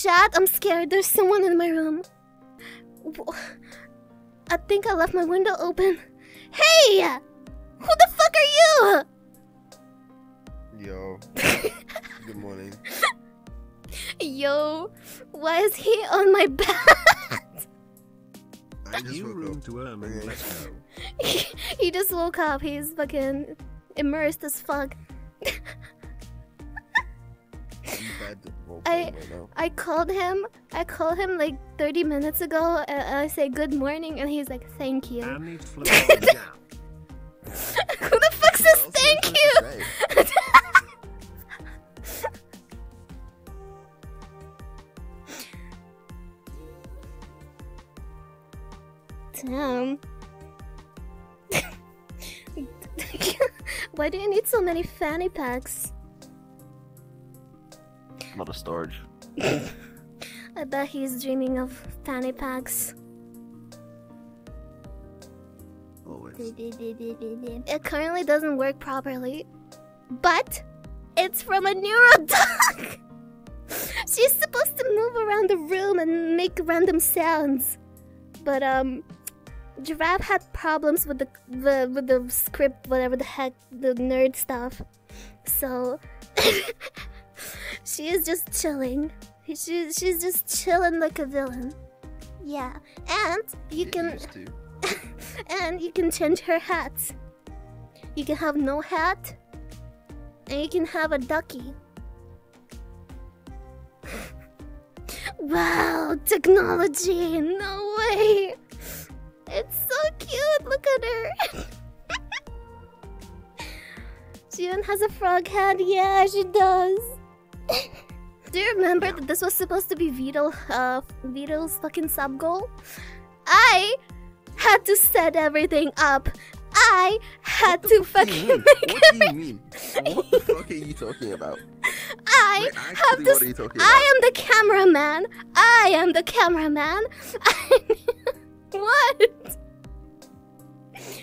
Chat, I'm scared. There's someone in my room. I think I left my window open. Hey! Who the fuck are you? Yo. Good morning. Yo, why is he on my back? I just New woke up. to earn Okay. and let's go. he just woke up. He's fucking immersed as fuck. I- playing right now. I called him. I called him like 30 minutes ago. And I say good morning, and he's like, "Thank you." And need to flip it down. Who the fuck says What else am I thank you? to say? Damn. Why do you need so many fanny packs? Lot of storage. I bet he's dreaming of fanny packs. Always. It currently doesn't work properly, but it's from a neurodog. She's supposed to move around the room and make random sounds, but um, Giraffe had problems with the, the with the script, whatever the heck, the nerd stuff. So she is just chilling. She, she's just chilling like a villain. Yeah, and you Get can and you can change her hat. You can have no hat, and you can have a ducky. wow, technology! No way! It's so cute! Look at her! she even has a frog head. Yeah, she does. Do you remember that this was supposed to be Vedal, uh, Vedal's fucking sub goal? I had to set everything up. I had to fucking What make do you mean? What the fuck are you talking about? I have to. what talking about? I am the cameraman. I am the cameraman. what?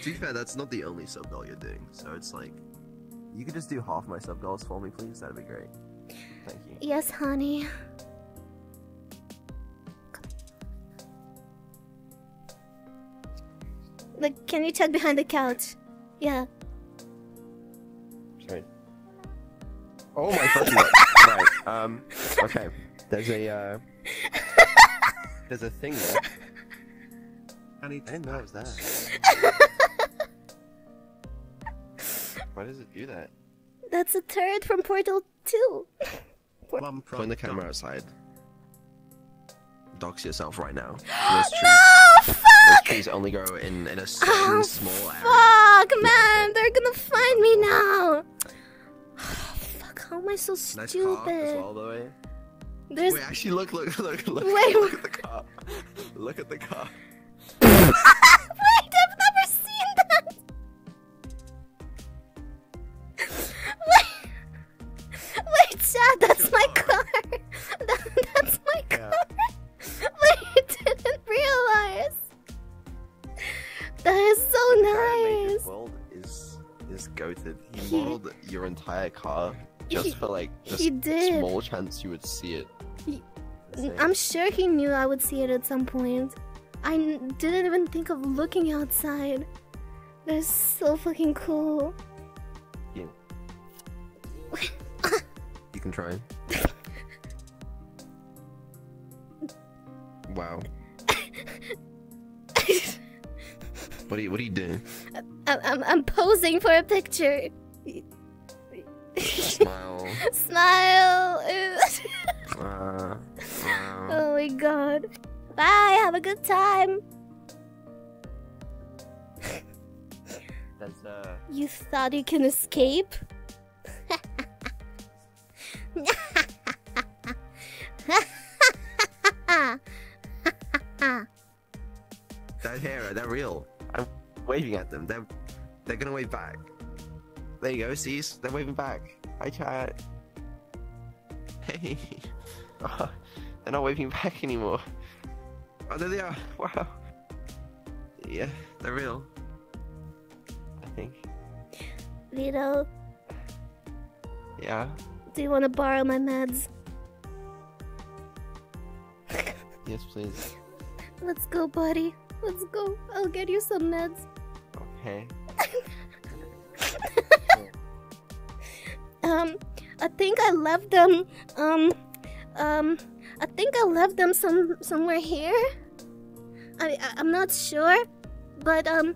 To be fair, that's not the only sub goal you're doing. So it's like, You could just do half my sub goals for me, please. That'd be great. Thank you. Yes, honey. Like, can you check behind the couch? Yeah. Sorry. Oh my fucking god. Right. Um. Okay. There's a. Uh, there's a thing there. I need I didn't know it was there. Why does it do that? That's a turret from Portal 2. point the camera outside. Dox yourself right now. no, Those trees, those fuck! trees only grow in, in a oh, certain Oh, small area. fuck, man! They're gonna find me now! fuck, how am I so Nice car as stupid? well, by the way. There's. Wait, actually, look, look, look, look. Wait, look at the car. Look at the car. car just He- for like he did. small chance you would see it. He- I'm sure he knew I would see it at some point. I didn't even think of looking outside. They're so fucking cool. Yeah. You can try. Wow. What are you, what are you doing? I'm, I'm, I'm posing for a picture. Smile. Smile. Oh my god. Bye. Have a good time. there's uh. You thought you can escape? They're here. They're real. I'm waving at them. They're they're gonna wave back. There you go. See, they're waving back. Hi, chat. Hey. Oh, they're not waving back anymore. Oh, there they are. Wow. Yeah, they're real. I think. Vedal, Yeah. do you want to borrow my meds? Yes, please. Let's go, buddy. Let's go. I'll get you some meds. Okay. Um, I think I left them. Um, um, I think I left them some somewhere here. I, I I'm not sure, but um,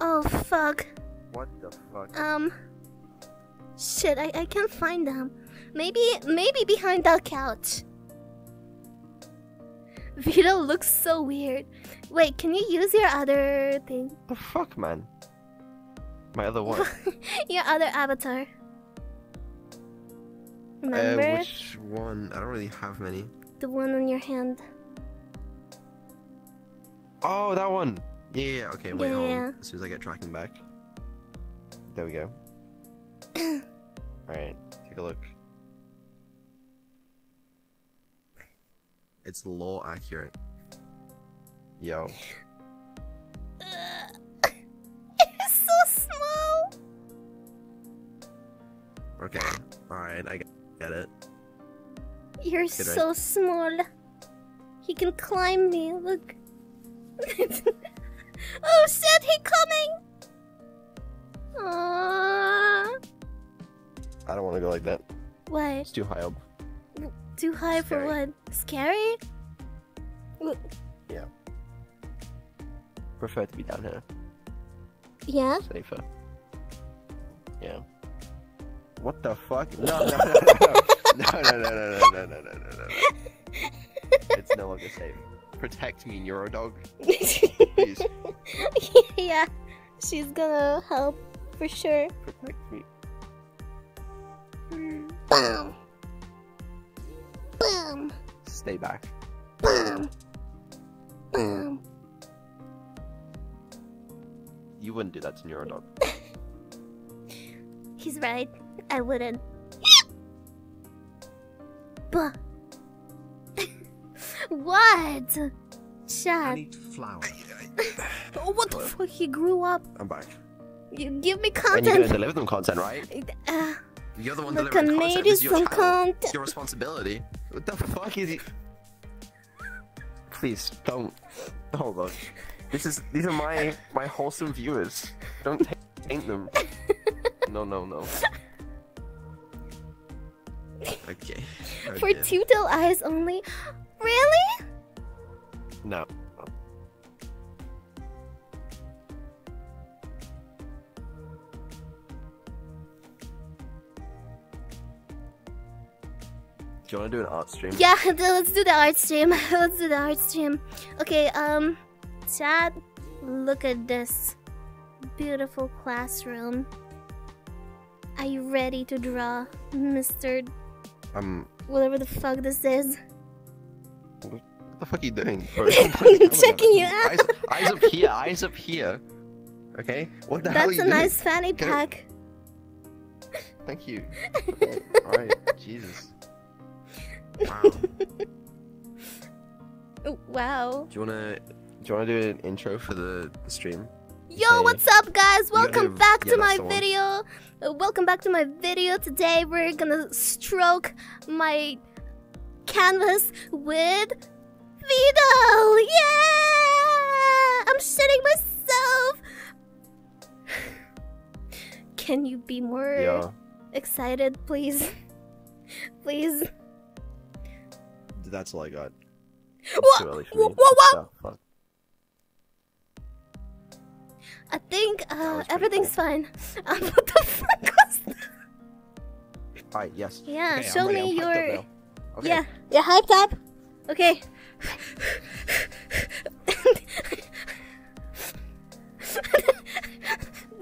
oh fuck. What the fuck? Um, shit, I I can't find them. Maybe maybe behind that couch. Vedal looks so weird. Wait, can you use your other thing? the fuck, man? My other one. Your other avatar. Remember Uh, which one? I don't really have many. the one on your hand? Oh, that one. Yeah, yeah. Okay, wait, Yeah, hold on. As soon as I get tracking back. There we go. All right, take a look. It's law accurate. Yo, It's so small. okay. All right, I get- get it. You're right. so small. He can climb me. Look. oh shit! He coming. Aww. I don't want to go like that. Why? It's too high up. Too high for Scary. what? Scary? Yeah. Prefer to be down here, Yeah. safer. Yeah. What the fuck? No, no, no, no, no, no, no, no, no, no, no, no, no, no. It's no longer safe. Protect me, Neurodog. Please yeah. She's gonna help for sure. protect me. Boom. Boom. Stay back. Boom. Boom. You wouldn't do that to Neurodog. He's right. I wouldn't. Buh. what? I Shut. need flour. Oh, what the fuck? He grew up. I'm back. You give me content. And you're gonna deliver them content, right? Uh, You're the one look, I delivering made content. you your some channel. content. Your responsibility. What the fuck is he? Please don't. Hold on. This is these are my my wholesome viewers. Don't ta- taint them. No, no, no. Okay. for two tail eyes only. Really? No. Do you want to do an art stream? Yeah, let's do the art stream. Let's do the art stream. Okay, um, chat, look at this beautiful classroom. Are you ready to draw, Mr. Um, whatever the fuck this is? what the fuck are you doing? Bro, I'm checking you out. Eyes, eyes up here. Eyes up here. Okay. What the hell are you doing? That's a nice fanny pack. Thank you. Okay. All right. Jesus. Wow. wow. Do you wanna do you wanna do an intro for the, the stream? Yo, what's up, guys? Welcome back to my video. Uh, welcome back to my video. Today, we're gonna stroke my canvas with Vedal. Yeah! I'm shitting myself. Can you be more Yeah. excited, please? please. That's all I got. It's Wha- too I think uh, everything's fine. Um, what the fuck was that? Alright, yes. Yeah, Okay, show me I'm your. up. Okay. Yeah, you're hyped up. Okay.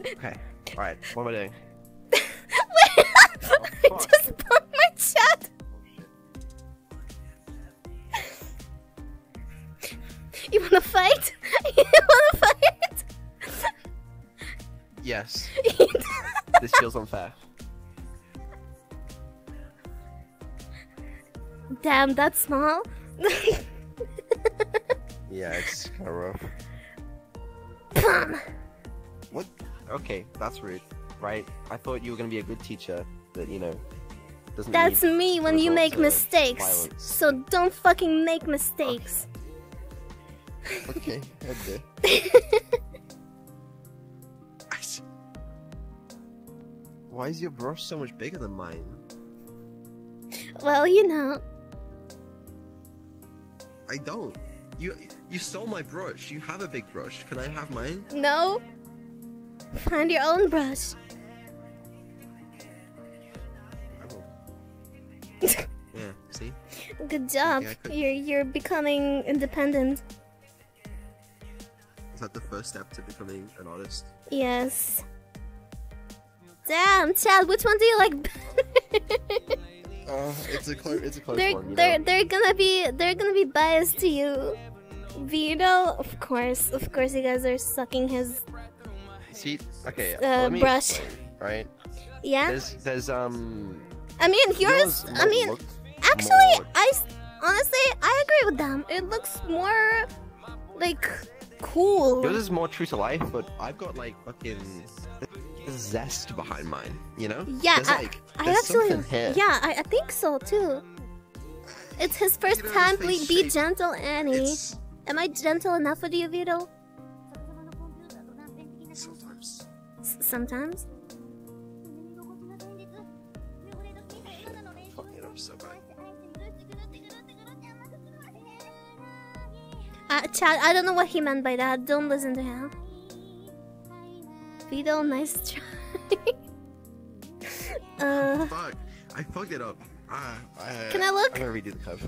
Okay. Alright, what am I doing? Wait, Oh, I just bumped my chat. Fight? You wanna fight? Yes. this feels unfair. Damn, that's small. Yeah, it's kind of rough. Pum. What? Okay, that's rude. Right? I thought you were gonna be a good teacher that, you know, Doesn't That's me when you make mistakes. violence. So don't fucking make mistakes. Okay, okay. Why is your brush so much bigger than mine? Well, you know. I don't. You you stole my brush. You have a big brush. Can I have mine? No. Find your own brush. Yeah. See. Good job. You're you're becoming independent. Is that the first step to becoming an artist? Yes. Damn, Chad, which one do you like? Uh, it's a close. It's a close they're one. You they're know? they're gonna be they're gonna be biased to you. Vedal, of course, of course, you guys are sucking his. See. Okay. uh, let me brush. explain, right. Yeah, There's there's um. I mean yours. I mean, actually, more- I honestly I agree with them. It looks more like cool. Yours is more true to life, but I've got like fucking zest behind mine. You know? Yeah, There's, I, like, I actually, yeah, I, I think so too. It's his first time his be, shape. gentle, Anny. It's Am I gentle enough with you, Vedal? sometimes. S- sometimes. Fucking it up so bad. Uh, Chad, I don't know what he meant by that. Don't listen to him. Vedal, nice try. uh, Fuck! I fucked it up. Ah, I, Can I look? I'm gonna redo the curve.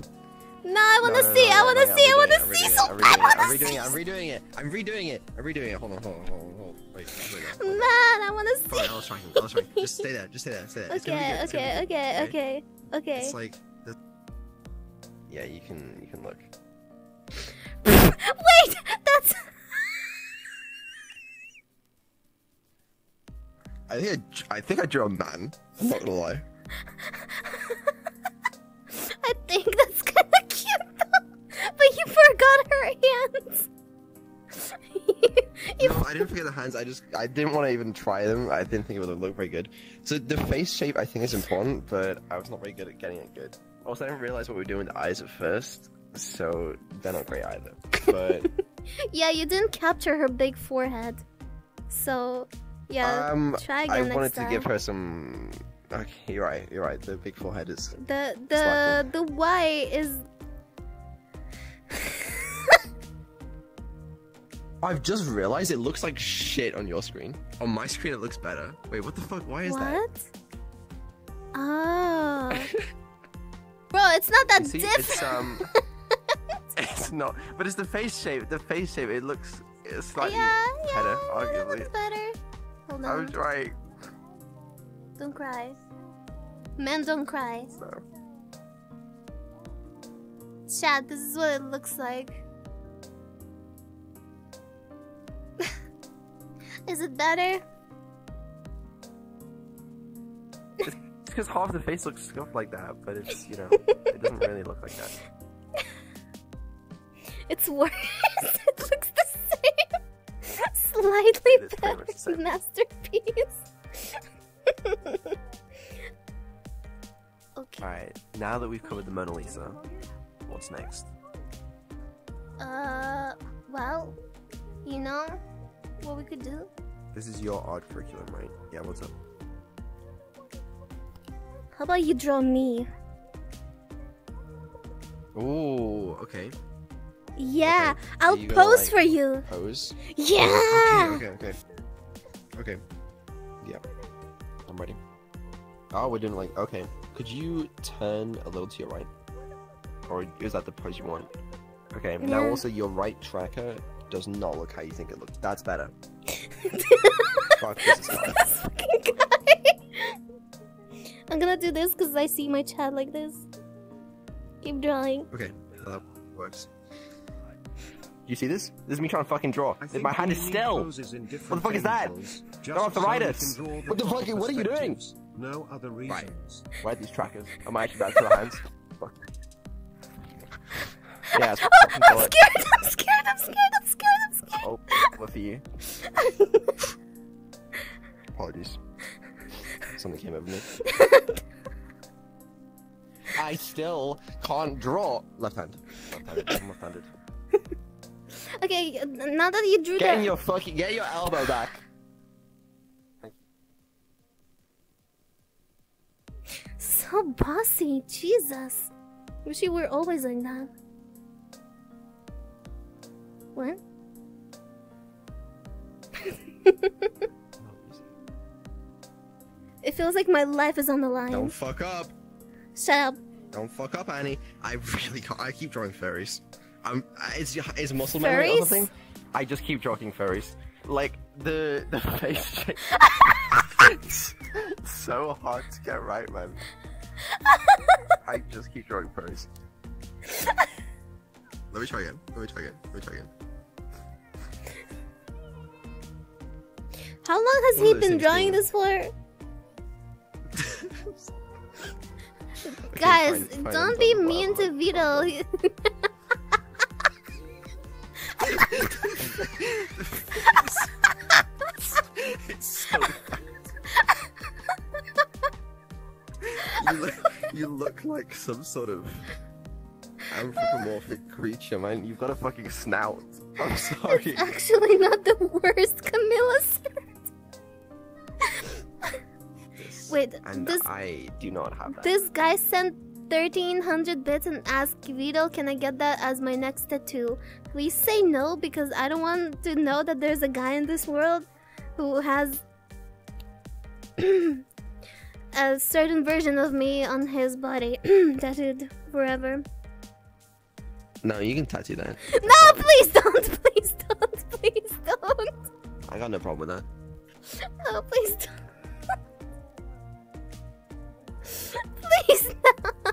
no, I want to No, no, see. no, I wanna I'm see. I wanna it, see. I'm So redoing. I it, I'm want to redoing see. it. I'm redoing it. I'm redoing it. I'm redoing it. Hold on, hold on, hold on, hold on. Wait, wait, wait. Man, I want to Fine, see. I was trying. I was trying. Just stay there. Just stay there. Stay there. It's gonna be Okay, good, it's gonna okay, okay, okay, okay. It's like. The... Yeah, you can. You can look. Wait, that's. I think I, I think I drew a man. I'm not gonna lie. I think that's kind of cute, though. But you forgot her hands. you No, I didn't forget the hands. I just I didn't want to even try them. I didn't think it would look very good. So the face shape I think is important, but I was not very good at getting it good. Also, I didn't realize what we were doing with the eyes at first, so they're not great either. But Yeah, you didn't capture her big forehead. So, yeah, um, try I next wanted time. to give her some. Okay, you're right. You're right. The big forehead is. The the the Y is I've just realized it looks like shit on your screen. On my screen, it looks better. Wait, what the fuck? Why is what? that? Oh. Bro, it's not that You see, different. it's um, it's not. But it's the face shape. The face shape. It looks it's slightly yeah, yeah, better, yeah, arguably. that's better. Hold I on. was right. Don't cry. Men don't cry. So. Chat, this is what it looks like. is it better? It's because half the face looks scuffed like that, but it's you know, it doesn't really look like that. It's worse. Slightly It is pretty better much the same. masterpiece. okay. Alright, now that we've covered the Mona Lisa, what's next? Uh, well, you know what we could do? This is your art curriculum, right? Yeah, what's up? How about you draw me? Oh, okay. Yeah, Okay, I'll pose like- for you. Pose. Yeah. Okay, okay, okay. Okay. Yeah. I'm ready. Oh, we're doing like okay. Could you turn a little to your right? Or is that the pose you want? Okay, now also your right tracker does not look how you think it looks. That's better. Fuck this is. This. I'm gonna do this because I see my chat like this. Keep drawing. Okay, that works. You see this? This is me trying to fucking draw. My hand is still. What the fuck is that? angles, just Got so arthritis. draw What the fuck- what are you doing? No other Right. reasons. Where are these trackers? Am I actually back to the hands? Fuck. Yeah, Oh, I'm scared. I'm scared. I'm scared. I'm scared. I'm scared. Oh, what for you? Apologies. Something came over me. I still can't draw. Left hand. Left-handed. I'm left-handed. Okay, now that you drew Get in the your fucking. Get your elbow back. so bossy, Jesus. Wish you were always like that. What? It feels like my life is on the line. Don't fuck up. Shut up. Don't fuck up, Anny. I really can't. I keep drawing furries. I'm. Is is muscle memory Furries? other thing? I just keep drawing furries. Like the the face shape. it's so hard to get right, man. I just keep drawing furries. Let me try again. Let me try again. Let me try again. How long has One he been drawing this for? Guys, fine, don't be mean to. Vedal. You look like some sort of anthropomorphic creature, man. You've got a fucking snout. I'm sorry. It's actually not the worst, Camilla. Wait, and this I do not have that. this guy sent 1300 bits and asked Vedal, can I get that as my next tattoo? Please say no because I don't want to know that there's a guy in this world who has a certain version of me on his body tattooed forever. No, you can tattoo that. No, please don't, please don't, please don't. I got no problem with that. No, please don't. please no.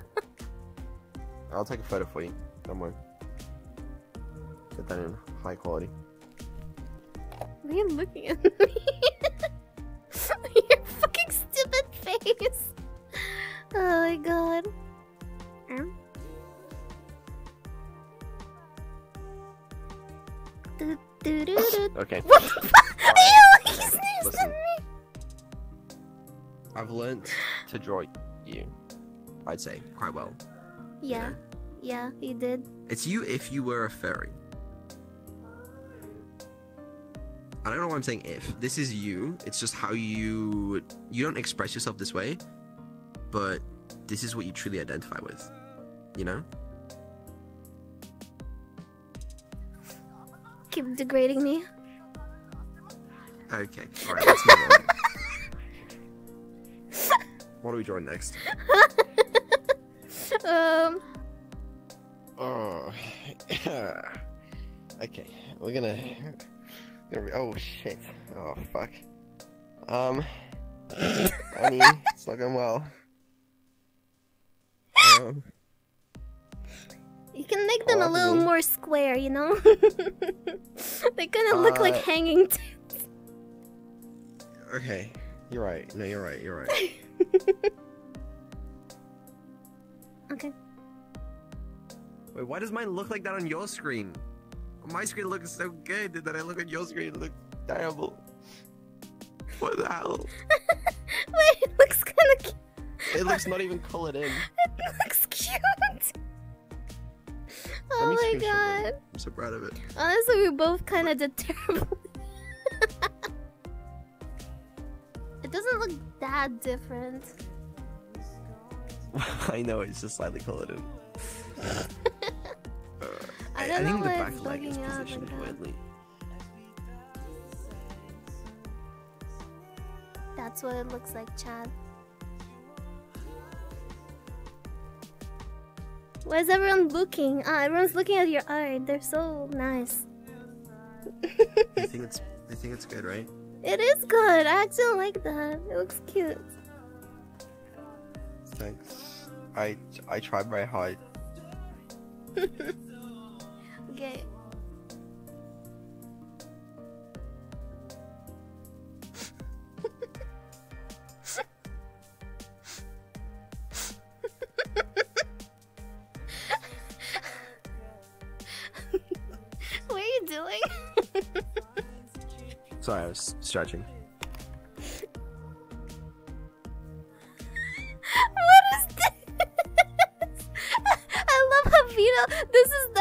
I'll take a photo for you. Don't worry. Get that in high quality. Are you looking at me? I'd say quite well. Yeah, yeah, he did. It's you if you were a fairy. I don't know why I'm saying if. This is you. It's just how you you don't express yourself this way, but this is what you truly identify with. You know? Keep degrading me. Okay. Alright, let's move on. What are we drawing next? Um, Oh. okay. We're gonna. gonna Oh shit. Oh fuck. Um. Anny, it's not going well. Um. you can make them a little me. more square, you know? they kind of look like Uh, hanging. Okay. You're right. No, you're right. You're right. Wait, why does mine look like that on your screen? My screen looks so good, and then I look at your screen, it looks terrible. What the hell? Wait, it looks kind of cute. It looks not even colored in. It looks cute. Oh my screenshot that. god. I'm so proud of it. Honestly, we both kind of did terrible. it doesn't look that different. I know it's just slightly colored in. I I, don't I know think the back leg is positioned like weirdly. That's what it looks like, Chad. Why is everyone looking? Ah, everyone's looking at your art. They're so nice. I think it's I think it's good, right? It is good. I actually like that. It looks cute. Thanks. I I tried very hard. Okay. what are you doing? Sorry, I was stretching. what is this? this is the this is the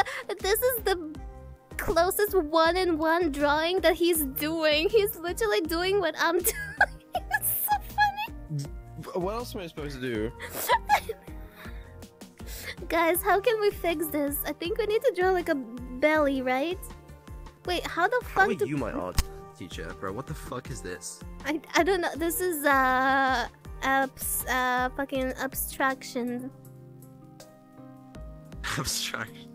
closest one-in-one drawing that he's doing. He's literally doing what I'm doing. it's so funny. What else am I supposed to do? Guys, how can we fix this? I think we need to draw like a belly, right? Wait, how the How fuck are do you my art teacher, bro? What the fuck is this? I I don't know. This is uh abs uh fucking abstraction. Abstract.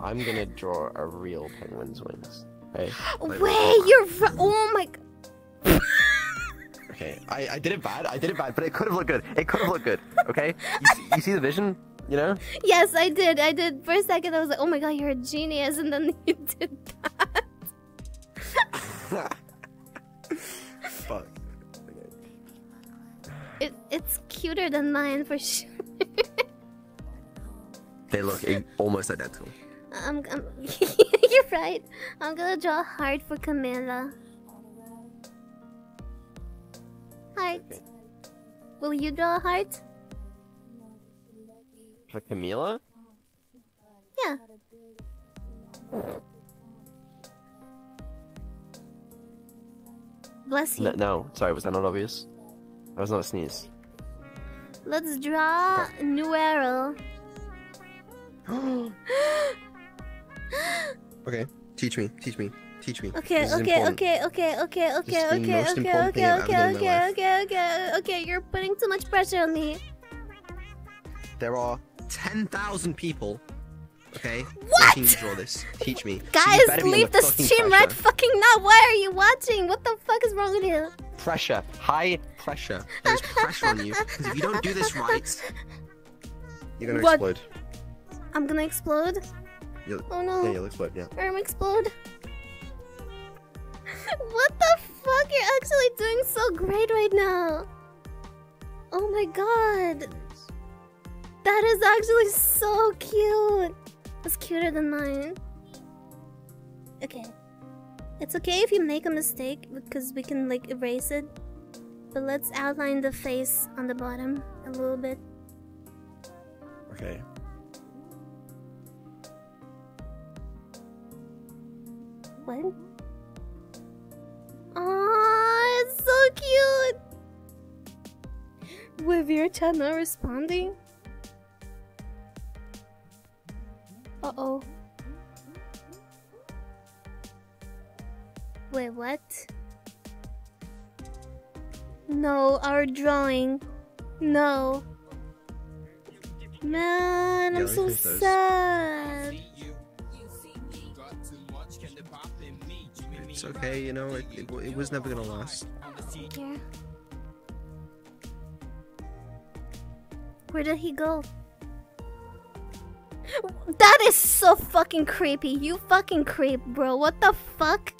I'm gonna draw a real penguin's wings. Hey. Wait, Wait, wait, you're oh. ri- oh my g- Okay, I, I did it bad. I did it bad, but it could have looked good. It could have looked good. Okay, you see, you see the vision? You know? Yes, I did. I did. For a second, I was like, "Oh my god, you're a genius," and then you did that. Fuck. It, it's cuter than mine for sure. They look almost identical. I'm, I'm you're right. I'm gonna draw a heart for Camilla. Heart. Will you draw a heart? For Camila? Yeah. Bless you. No, no, sorry, was that not obvious? That was not a sneeze. Let's draw Neuro. okay, teach me, teach me, teach me. Okay, okay, okay, okay, okay, okay, This is the okay, okay, okay, okay, done in my okay, okay, okay, okay. You're putting too much pressure on me. There are 10,000 people, okay? What? making you draw this. Teach me. Guys, be leave the fucking stream right fucking now. Why are you watching? What the fuck is wrong with you? Pressure. High pressure. There's pressure on you. Because if you don't do this right, you're gonna What? explode. I'm gonna explode. You'll, Oh no. Yeah, you'll explode, yeah. Arm explode. what the fuck? You're actually doing so great right now. Oh my god. That is actually so cute. It's cuter than mine. Okay. It's okay if you make a mistake because we can like erase it. But let's outline the face on the bottom a little bit. Okay. What? Aww, it's so cute! With your chat not responding? Uh oh. Wait, what? No, our drawing. No. Man, I'm so sad. Okay, you know, it, it, it was never gonna last. Here. Where did he go? That is so fucking creepy. You fucking creep, bro. What the fuck?